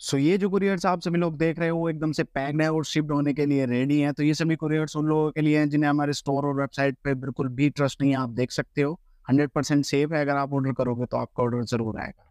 सो ये जो कुरियर्स आप सभी लोग देख रहे हो, वो एकदम से पैक्ड है और शिफ्ट होने के लिए रेडी हैं। तो ये सभी कुरियर्स उन लोगों के लिए हैं जिन्हें हमारे स्टोर और वेबसाइट पे बिल्कुल भी ट्रस्ट नहीं है। आप देख सकते हो हंड्रेड परसेंट सेफ़ है। अगर आप ऑर्डर करोगे तो आपका ऑर्डर ज़रूर आएगा।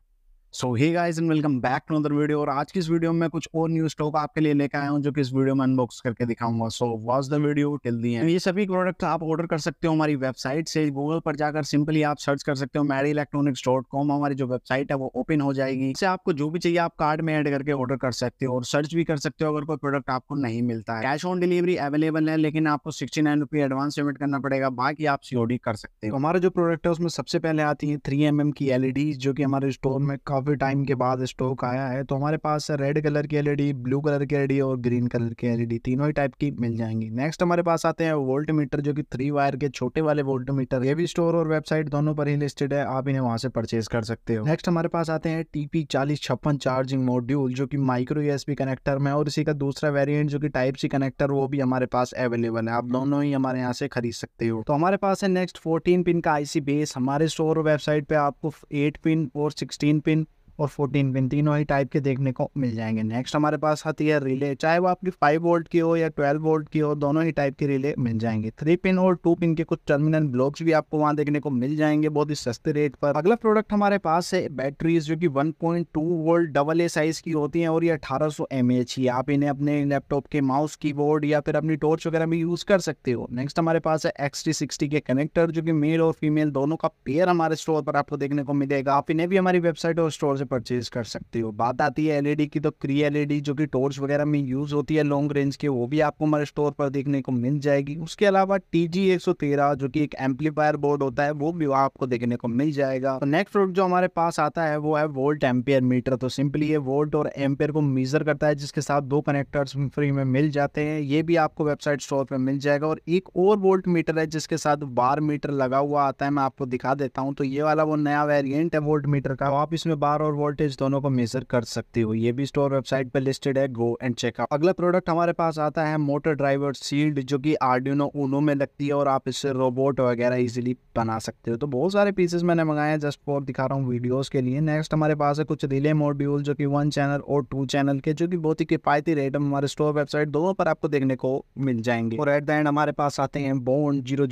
So hi guys and welcome back to other video और आज की इस वीडियो में कुछ और न्यू स्टॉक आपके लिए लेकर आया हूँ जो कि इस वीडियो में अनबॉक्स करके दिखाऊँगा। So watch the video till the ये सभी प्रोडक्ट आप ऑर्डर कर सकते हो हमारी वेबसाइट से। गूगल पर जाकर सिंपली आप सर्च कर सकते हो मैरी इलेक्ट्रॉनिक्स डॉट कॉम हमारी जो वेबसाइट है वो ओपन हो जाएगी। इससे आपको जो भी चाहिए आप कार्ड में एड करके ऑर्डर कर सकते हो और सर्च भी कर सकते हो अगर कोई प्रोडक्ट आपको नहीं मिलता है। कैश ऑन डिलीवरी अवेलेबल है, लेकिन आपको sixty nine rupee advance payment करना पड़ेगा। बाकी आप सीओडी कर सकते हो। तो हमारा जो प्रोडक्ट है उसमें सबसे पहले आती है थ्री एम की एलईडी जो की हमारे स्टोर में काफ़ी टाइम के बाद स्टॉक आया है तो हमारे पास रेड कलर की एलईडी ब्लू कलर की एलईडी और ग्रीन कलर की एलईडी तीनों ही टाइप की मिल जाएँगी। नेक्स्ट हमारे पास आते हैं वोल्ट मीटर जो कि थ्री वायर के छोटे वाले वोल्ट मीटर ये भी स्टोर और वेबसाइट दोनों पर ही लिस्टेड है, आप इन्हें वहाँ से परचेज कर सकते हो। नेक्स्ट हमारे पास आते हैं टीपी चालीस छप्पन चार्जिंग मॉड्यूल जो की माइक्रो यूएसबी कनेक्टर में और इसी का दूसरा वेरियंट जो कि टाइप सी कनेक्टर वो भी हमारे पास अवेलेबल है। आप दोनों ही हमारे यहाँ से खरीद सकते हो। तो हमारे पास है नेक्स्ट फोर्टीन पिन का आईसी बेस हमारे स्टोर और वेबसाइट पे आपको एट पिन और सिक्सटीन पिन और 14 पिन तीनों ही टाइप के देखने को मिल जाएँगे। नेक्स्ट हमारे पास आती है रिले चाहे वो आपकी 5 वोल्ट की हो या 12 वोल्ट की हो, दोनों ही टाइप के रिले मिल जाएँगे। थ्री पिन और टू पिन के कुछ टर्मिनल ब्लॉक्स भी आपको वहाँ देखने को मिल जाएँगे बहुत ही सस्ते रेट पर। अगला प्रोडक्ट हमारे पास है बैटरीज जो की one volt double A size की होती है और ये अठारह सौ ही आप इन्हें अपने लैपटॉप के माउस की या फिर अपनी टॉर्च वगैरह में यूज़ कर सकते हो। नेक्स्ट हमारे पास है एक्स के कनेक्टर जो की मेल और फीमेल दोनों का पेयर हमारे स्टोर पर आपको देखने को मिलेगा। आप इन्हें भी हमारी वेबसाइट और स्टोर से परचेज कर सकते हो। बात आती है एलईडी की तो क्री एलईडी जो कि टॉर्च वगैरह में यूज़ होती है लॉन्ग रेंज के, वो भी आपको हमारे स्टोर पर देखने को मिल जाएगी। उसके अलावा टी जी एक जो कि एक एम्पलीफायर बोर्ड होता है, वो भी आपको देखने को मिल जाएगा। तो नेक्स्ट प्रोडक्ट जो हमारे पास आता है, वो है वोल्ट एम्पियर मीटर तो सिंपली ये वोल्ट और एम्पियर को मीजर करता है, जिसके साथ दो कनेक्टर्स फ्री में मिल जाते हैं। ये भी आपको वेबसाइट स्टोर पर मिल जाएगा। और एक और वोल्ट मीटर है, जिसके साथ बार मीटर लगा हुआ आता है, मैं आपको दिखा देता हूँ। तो ये वाला वो नया वेरियंट है वोल्ट मीटर का। तो आप इसमें बार और वोल्टेज दोनों को मेजर कर सकते हो। ये भी स्टोर वेबसाइट पर लिस्टेड है गो एंड चेकआउट अगला प्रोडक्ट हमारे पास आता है मोटर ड्राइवर सील्ड जो कि आर्डिनो ऊनो में लगती है और आप इससे रोबोट वगैरह इजीली बना सकते हो। तो बहुत सारे पीसेस मैंने मंगाए हैं जस्ट फॉर दिखा रहा हूँ वीडियोस के लिए। नेक्स्ट हमारे पास है कुछ रिले मॉड्यूल जो कि वन चैनल और टू चैनल के, जो कि बहुत ही किफायती रेट में हमारे स्टोर वेबसाइट दोनों पर आपको देखने को मिल जाएँगे। और एट द एंड हमारे पास आते हैं बोन ज़ीरो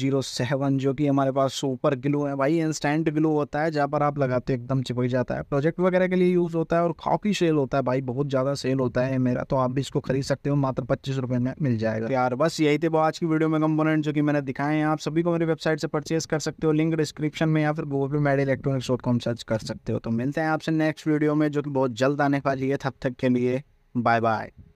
जो कि हमारे पास सुपर ग्लू है। भाई इंस्टेंट ग्लू होता है, जहाँ पर आप लगाते हो, एकदम चिपक जाता है। प्रोजेक्ट वगैरह के लिए यूज़ होता है और काफ़ी सेल होता है भाई, बहुत ज़्यादा सेल होता है मेरा तो आप भी इसको खरीद सकते हो, मात्र पच्चीस रुपए में मिल जाएगा। यार, बस यही थे वो आज की वीडियो में कंपोनेंट जो कि मैंने दिखाए हैं, आप सभी को मेरी वेबसाइट से परचेज कर सकते हो लिंक डिस्क्रिप्शन में या फिर गूगल पे made electronics dot com search कर सकते हो। तो मिलते हैं आपसे नेक्स्ट वीडियो में, जो कि बहुत जल्द आने वाली है, तब तक के लिए बाय बाय